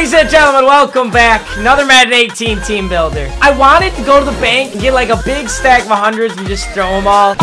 Ladies and gentlemen, welcome back. Another Madden 18 team builder. I wanted to go to the bank and get like a big stack of hundreds and just throw them all.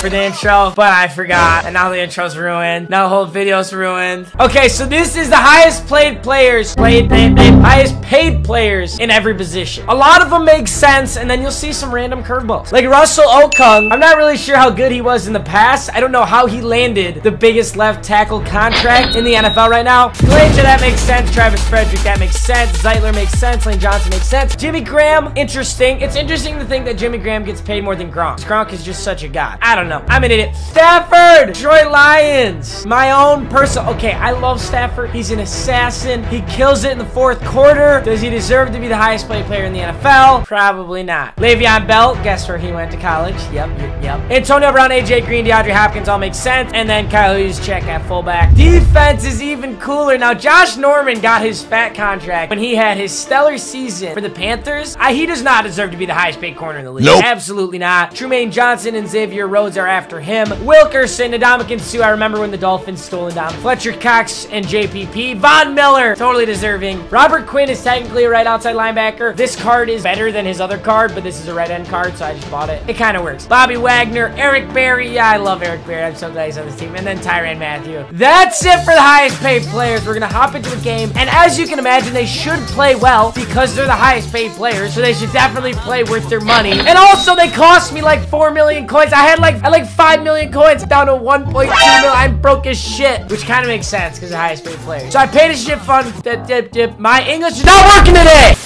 For the intro, but I forgot. And now the intro's ruined. Now the whole video's ruined. Okay, so this is the highest played players, played, played, played, highest paid players in every position. A lot of them make sense, and then you'll see some random curveballs. Like Russell Okung, I'm not really sure how good he was in the past. I don't know how he landed the biggest left tackle contract in the NFL right now. Glacier, that makes sense. Travis Frederick, that makes sense. Zeitler makes sense. Lane Johnson makes sense. Jimmy Graham, interesting. It's interesting to think that Jimmy Graham gets paid more than Gronk. Gronk is just such a god. I don't know know. I'm an idiot. Stafford! Detroit Lions. My own person. Okay, I love Stafford. He's an assassin. He kills it in the fourth quarter. Does he deserve to be the highest paid player in the NFL? Probably not. Le'Veon Bell. Guess where he went to college? Yep, yep, yep. Antonio Brown, AJ Green, DeAndre Hopkins all make sense. And then Kyle Juszczyk at fullback. Defense is even cooler. Now, Josh Norman got his fat contract when he had his stellar season for the Panthers. I, he does not deserve to be the highest paid corner in the league. Nope. Absolutely not. Trumaine Johnson and Xavier Rhodes are after him. Wilkerson, Ndamukong Suh, I remember when the Dolphins stole down. Fletcher Cox and JPP. Von Miller, totally deserving. Robert Quinn is technically a right outside linebacker. This card is better than his other card, but this is a right end card, so I just bought it. It kind of works. Bobby Wagner, Eric Berry. Yeah, I love Eric Berry. I'm so glad he's on this team. And then Tyrann Mathieu. That's it for the highest paid players. We're going to hop into a game. And as you can imagine, they should play well because they're the highest paid players. So they should definitely play worth their money. And also, they cost me like 4 million coins. I had like, I like 5 million coins down to 1.2 million. I'm broke as shit, which kind of makes sense because the highest paid player. So I paid a shit fund. Dip, dip, dip. My English is not working today.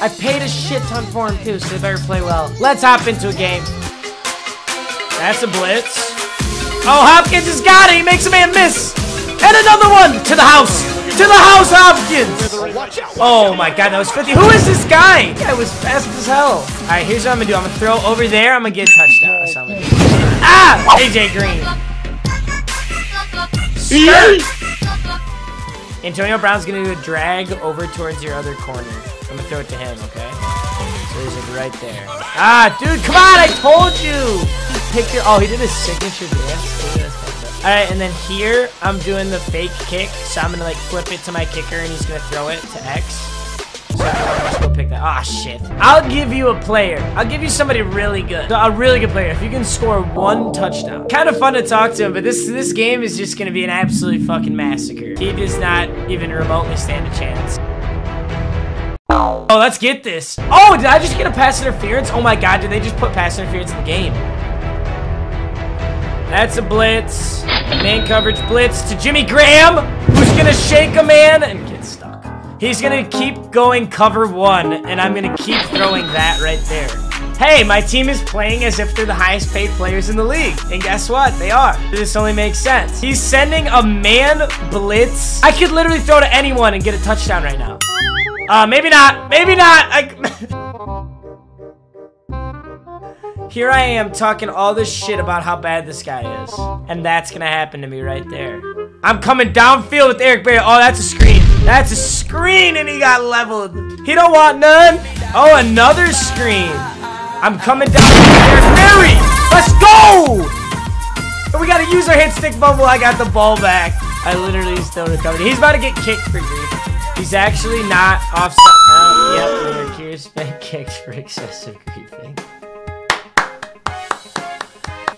I paid a shit ton for him too, so they better play well. Let's hop into a game. That's a blitz. Oh, Hopkins has got it. He makes a man miss. And another one to the house. To the house, Hopkins! Oh my god, that was 50. Who is this guy? That was fast as hell. Alright, here's what I'm gonna do. I'm gonna throw over there. I'm gonna get a touchdown. That's how I'm gonna do. Ah! AJ Green. Antonio Brown's gonna do a drag over towards your other corner. I'm gonna throw it to him, okay? So he's like right there. Ah, dude, come on! I told you! He picked it. Oh, he did his signature dance. Alright, and then here, I'm doing the fake kick. So I'm gonna like flip it to my kicker and he's gonna throw it to X. So go pick that. Ah, oh, shit. I'll give you a player. I'll give you somebody really good. A really good player. If you can score one touchdown. Kind of fun to talk to him, but this this game is just gonna be an absolute fucking massacre. He does not even remotely stand a chance. Oh, let's get this. Oh, did I just get a pass interference? Oh my god, did they just put pass interference in the game? That's a blitz. Man coverage blitz to Jimmy Graham, who's gonna shake a man and get. He's gonna keep going cover one, and I'm gonna keep throwing that right there. Hey, my team is playing as if they're the highest paid players in the league. And guess what? They are. This only makes sense. He's sending a man blitz. I could literally throw to anyone and get a touchdown right now. Uh, maybe not. Maybe not. I... Here I am talking all this shit about how bad this guy is. And that's gonna happen to me right there. I'm coming downfield with Eric Berry. Oh, that's a screen. That's a screen and he got leveled. He don't want none. Oh, another screen. I'm coming down Eric Berry. Let's go! We gotta use our hit stick bubble. I got the ball back. I literally still recovered. He's about to get kicked for grief. He's actually not offside. Oh, yep, Here's been kicked for excessive griefing.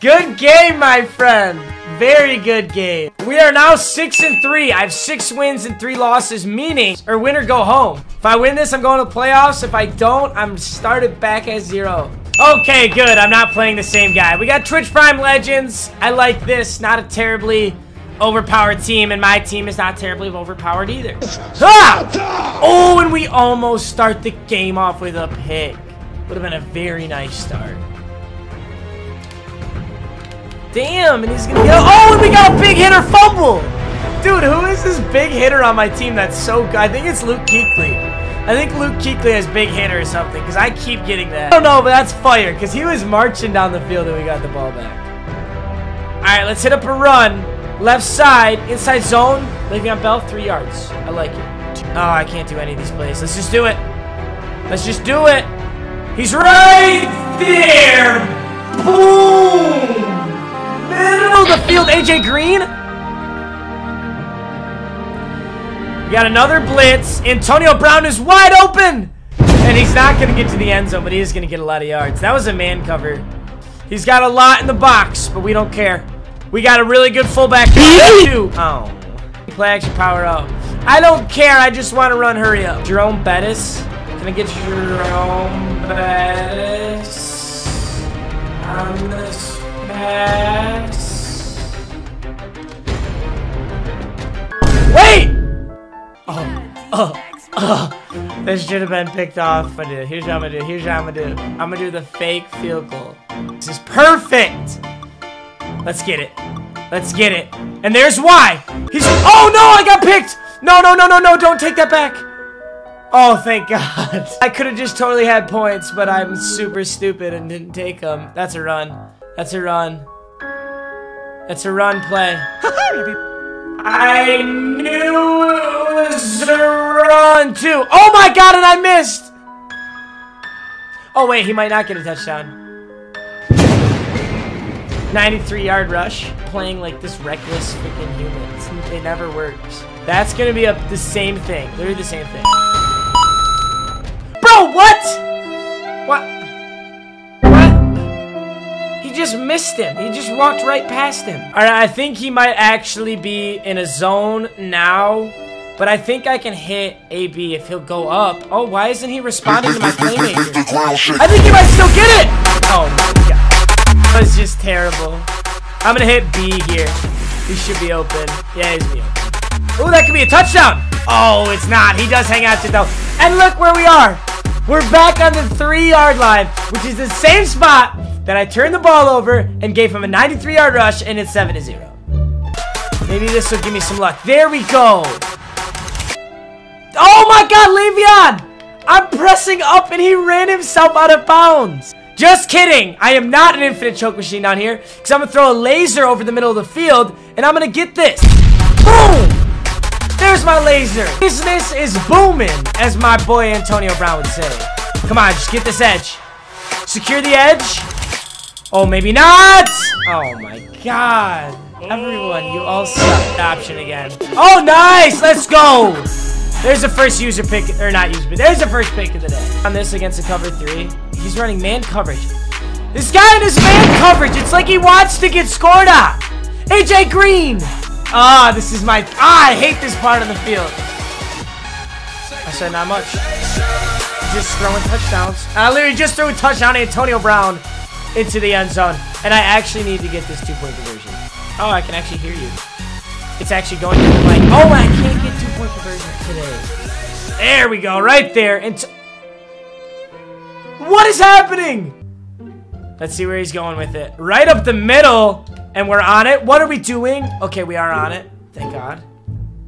Good game, my friend. Very good game. We are now 6 and 3. I have 6 wins and 3 losses, meaning, or win or go home. If I win this, I'm going to playoffs. If I don't, I'm started back at zero. Okay, good. I'm not playing the same guy. We got Twitch Prime Legends. I like this. Not a terribly overpowered team, and my team is not terribly overpowered either. Ah! Oh, and we almost start the game off with a pick. Would have been a very nice start. Damn, and he's gonna get. Oh, and we got a big hitter fumble! Dude, who is this big hitter on my team that's so good? I think it's Luke Kuechly. I think Luke Kuechly has big hitter or something, because I keep getting that. I don't know, but that's fire, because he was marching down the field and we got the ball back. Alright, let's hit up a run. Left side, inside zone. Le'Veon Bell, three yards. I like it. Oh, I can't do any of these plays. Let's just do it. Let's just do it. He's right there. Boom the field, AJ Green. We got another blitz. Antonio Brown is wide open. And he's not going to get to the end zone, but he is going to get a lot of yards. That was a man cover. He's got a lot in the box, but we don't care. We got a really good fullback too. Oh. Play action power up. I don't care. I just want to run hurry up. Jerome Bettis. Can I get Jerome Bettis on this? Oh, oh. This should have been picked off. But here's what I'm gonna do. Here's what I'm gonna do. I'm gonna do the fake field goal. This is perfect. Let's get it. Let's get it. And there's why. He's. Oh no! I got picked. No, no, no, no, no! Don't take that back. Oh, thank God. I could have just totally had points, but I'm super stupid and didn't take them. That's a run. That's a run. That's a run play. I knew run too. Oh my God! And I missed. Oh wait, he might not get a touchdown. 93 yard rush, playing like this reckless freaking human. it never works. That's gonna be a, the same thing. Literally the same thing. Bro, what? What? What? He just missed him. He just walked right past him. All right, I think he might actually be in a zone now. But I think I can hit AB if he'll go up. Oh, why isn't he responding to my playmaker? I think he might still get it! Oh my god. That was just terrible. I'm gonna hit B here. He should be open. Yeah, he's be open. Oh, that could be a touchdown. Oh, it's not. He does hang out to though. And look where we are. We're back on the three-yard line, which is the same spot that I turned the ball over and gave him a 93-yard rush, and it's 7 to 0. Maybe this will give me some luck. There we go. Oh my god, Le'Veon! I'm pressing up and he ran himself out of bounds. Just kidding! I am not an infinite choke machine down here, because I'm going to throw a laser over the middle of the field, and I'm going to get this. Boom! There's my laser. Business is booming, as my boy Antonio Brown would say. Come on, just get this edge. Secure the edge. Oh, maybe not! Oh my god. Everyone, you all suck. Option again. Oh, nice! Let's go! There's the first user pick, or not user, but there's the first pick of the day. On this against a cover three. He's running man coverage. This guy in his man coverage, it's like he wants to get scored at. AJ Green. Ah, this is my, ah, I hate this part of the field. I said not much. Just throwing touchdowns. I literally just threw a touchdown Antonio Brown into the end zone. And I actually need to get this two-point conversion. Oh, I can actually hear you. It's actually going to the mic. Oh, I can't get two-point conversion today. There we go, right there. And what is happening? Let's see where he's going with it. Right up the middle, and we're on it. What are we doing? Okay, we are on it. Thank God.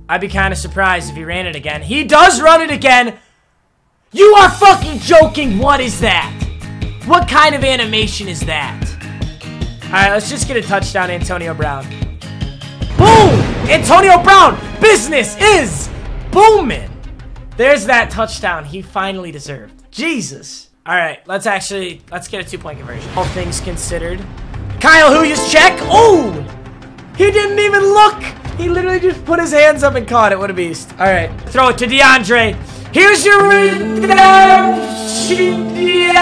I'd be kind of surprised if he ran it again. He does run it again. You are fucking joking. What is that? What kind of animation is that? All right, let's just get a touchdown, Antonio Brown. Antonio Brown, business is booming. There's that touchdown he finally deserved. Jesus. All right, let's actually, let's get a two-point conversion. All things considered. Kyle Juszczyk. Oh! He didn't even look. He literally just put his hands up and caught it. What a beast. All right, throw it to DeAndre. Here's your redemption, DeAndre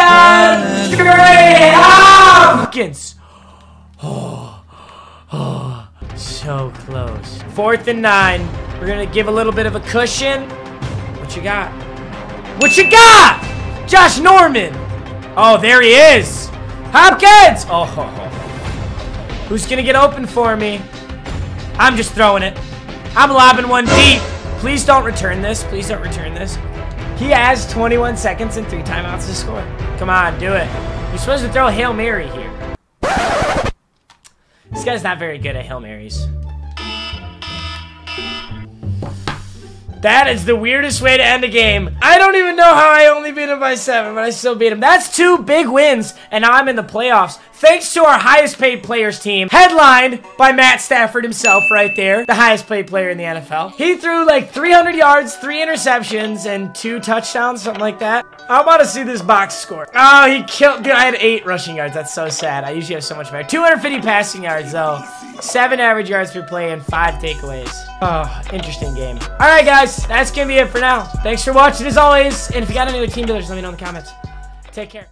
Hopkins. Oh, oh, so close. Fourth and nine. We're to give a little bit of a cushion. What you got? What you got? Josh Norman. Oh, there he is. Hopkins. Oh, who's to get open for me? I'm just throwing it. I'm lobbing one deep. Please don't return this. Please don't return this. He has 21 seconds and three timeouts to score. Come on, do it. You're supposed to throw Hail Mary here. This guy's not very good at Hail Marys. That is the weirdest way to end a game. I don't even know how I only beat him by seven, but I still beat him. That's two big wins, and I'm in the playoffs. Thanks to our highest paid players team, headlined by Matt Stafford himself right there, the highest paid player in the NFL. He threw like 300 yards, three interceptions, and two touchdowns, something like that. I want to see this box score. Oh, he killed, dude, I had eight rushing yards. That's so sad. I usually have so much better. 250 passing yards, though. Seven average yards per play, and five takeaways. Oh, interesting game. All right, guys, that's gonna be it for now. Thanks for watching as always, and if you got any other team builders, let me know in the comments. Take care.